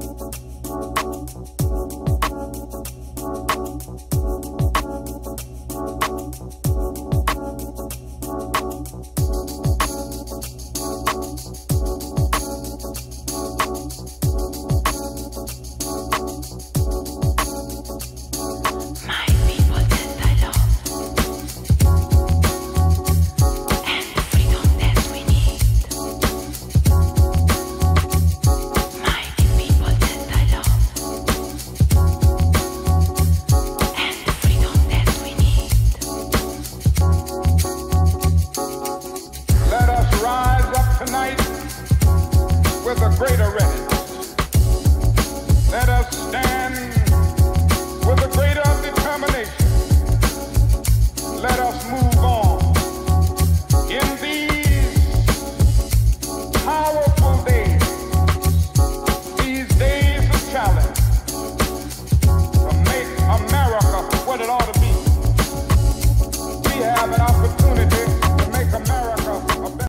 Thank greater